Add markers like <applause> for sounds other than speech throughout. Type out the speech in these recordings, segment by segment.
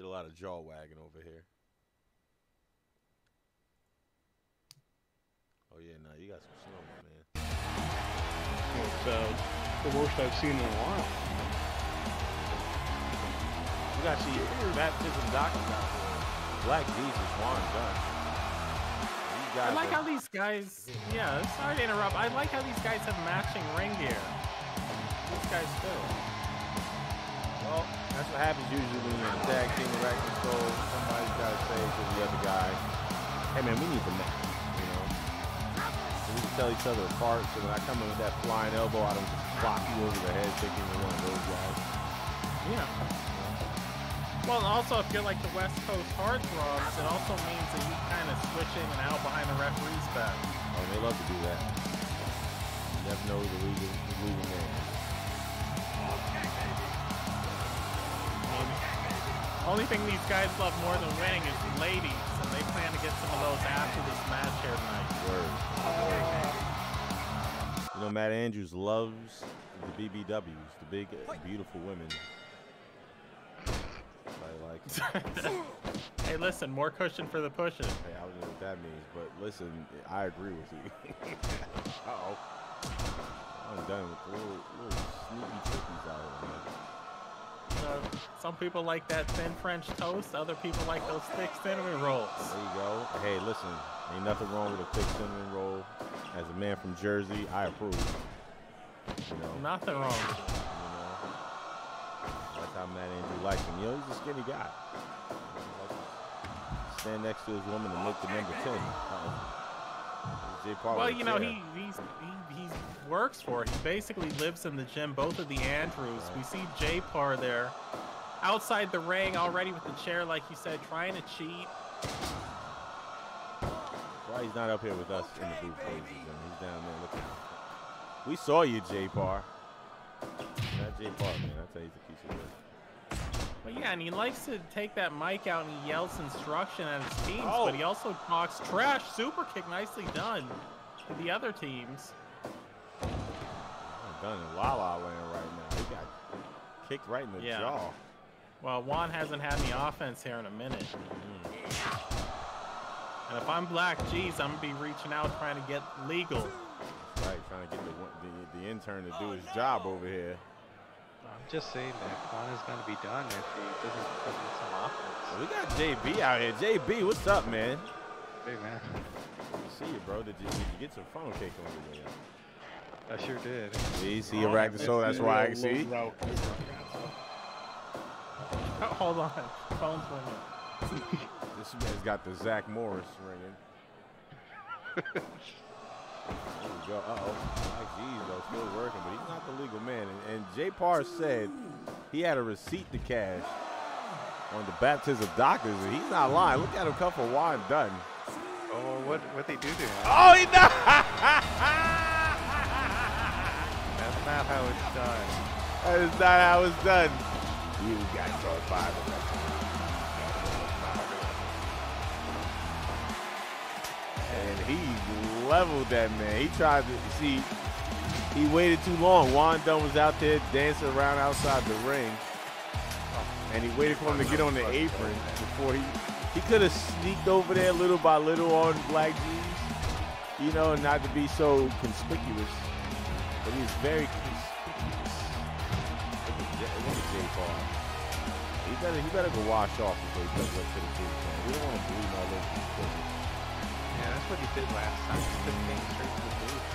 Did a lot of jaw wagging over here. Oh yeah, nah, you got some snow, man. It's uh, the worst I've seen in a while. You got see baptism doctors out there. Black Jesus, Juan Dunn. These I like how these guys. Yeah, sorry to interrupt. I like how these guys have matching ring gear. These guys do. Well, that's what happens usually when you're in a tag team with Rack Control. Somebody's got to say to the other guy, hey man, we need the match, you know? So we can tell each other apart. So when I come in with that flying elbow, I don't just clock you over the head thinking you're one of those guys. Yeah. Well, also if you're like the West Coast heartthrobs, it also means that you kind of switch in and out behind the referee's back. Oh, they love to do that. You never know who the leading, the leading man is. The only thing these guys love more than winning is ladies, and they plan to get some of those after this match here tonight. Word. Word. You know, Matt Andrews loves the BBWs, the big, beautiful women. I like. <laughs> hey, listen, more cushion for the pushing. Hey, I don't know what that means, but listen, I agree with you. <laughs> uh oh. I'm done with the little, little sneaky trickies out here, man. Know, some people like that thin French toast. Other people like those thick cinnamon rolls. There you go. Hey, listen, ain't nothing wrong with a thick cinnamon roll. As a man from Jersey, I approve. You know, Nothing wrong. you know. That's how Matt Andrew likes him. You know, he's a skinny guy. He likes to stand next to his woman and make the number 10. Uh-oh. Jay Paul Well, you know, there. he he's, he he works for it. He basically lives in the gym. Both of the Andrews. We see J Par there, outside the ring already with the chair, like you said, trying to cheat. Why he's not up here with us in the booth, ladies and. He's down there looking. We saw you, J Par. That J Par, man. I tell you, he's a piece of work. But yeah, and he likes to take that mic out and he yells instruction at his teams. Oh. But he also talks trash. Super kick, nicely done to the other teams. I'm done in La La Land right now. He got kicked right in the Yeah. jaw. Well, Juan hasn't had any offense here in a minute. Mm-hmm. And if I'm Black G's, I'm gonna be reaching out trying to get legal. Right, trying to get the, the the intern to do his job over here. I'm just saying that Quan is going to be done if he doesn't put in some offense. We got JB out here. JB, what's up, man? Hey, man. Good to see you, bro. Did you, did you get some funnel cake on the way out? I sure did. See, see, Iraq the soul. That's why I can see. Oh, <laughs> hold on, phone's ringing. This man's got the Zach Morris ringing. <laughs> there we go. Uh oh. Mike G's though still working, but he's not the legal man. And, and Jay Parr said he had a receipt to cash on the baptism doctors, and he's not lying. Look at him come for Juan Dunn. Oh, what what they do to him? Oh, he not. That's not how it's done. that is not how it's done. You got your five. And he leveled that man. He tried to see. He waited too long. Juan Dunn was out there dancing around outside the ring, and he waited for him to get on the apron before he. He could have sneaked over there little by little on Black G's, you know, not to be so conspicuous. But he was very conspicuous. Look at Jay Paul. He better, he better go wash off before he comes up to the booth, did last time. Took things straight to the booth.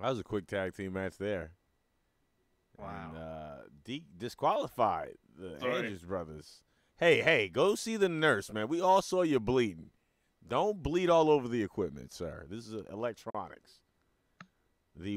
That was a quick tag team match there. Wow. And, uh, de- disqualified the Sorry. Andrews brothers. Hey, hey, go see the nurse, man. We all saw you bleeding. Don't bleed all over the equipment, sir. This is electronics. The